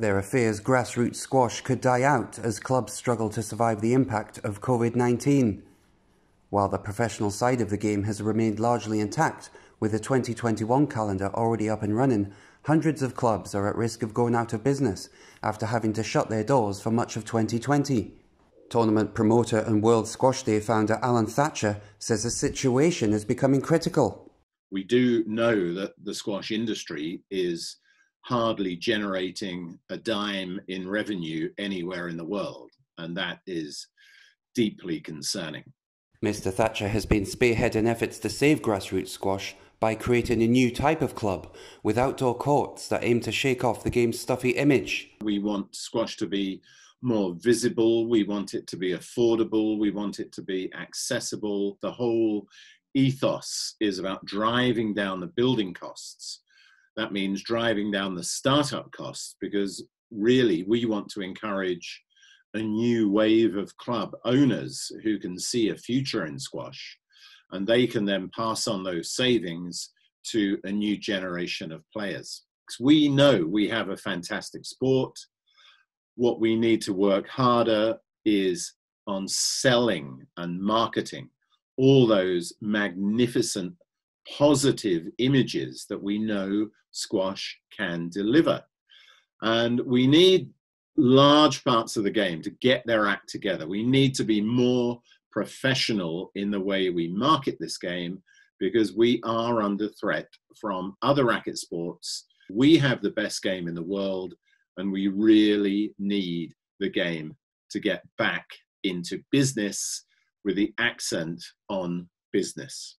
There are fears grassroots squash could die out as clubs struggle to survive the impact of COVID 19. While the professional side of the game has remained largely intact, with the 2021 calendar already up and running, hundreds of clubs are at risk of going out of business after having to shut their doors for much of 2020. Tournament promoter and World Squash Day founder Alan Thatcher says the situation is becoming critical. We do know that the squash industry is hardly generating a dime in revenue anywhere in the world, and that is deeply concerning. Mr. Thatcher has been spearheading efforts to save grassroots squash by creating a new type of club with outdoor courts that aim to shake off the game's stuffy image. We want squash to be more visible, we want it to be affordable, we want it to be accessible. The whole ethos is about driving down the building costs that means driving down the startup costs because really we want to encourage a new wave of club owners who can see a future in squash and they can then pass on those savings to a new generation of players. We know we have a fantastic sport. What we need to work harder is on selling and marketing all those magnificent positive images that we know squash can deliver. And we need large parts of the game to get their act together. We need to be more professional in the way we market this game because we are under threat from other racket sports. We have the best game in the world, and we really need the game to get back into business with the accent on business.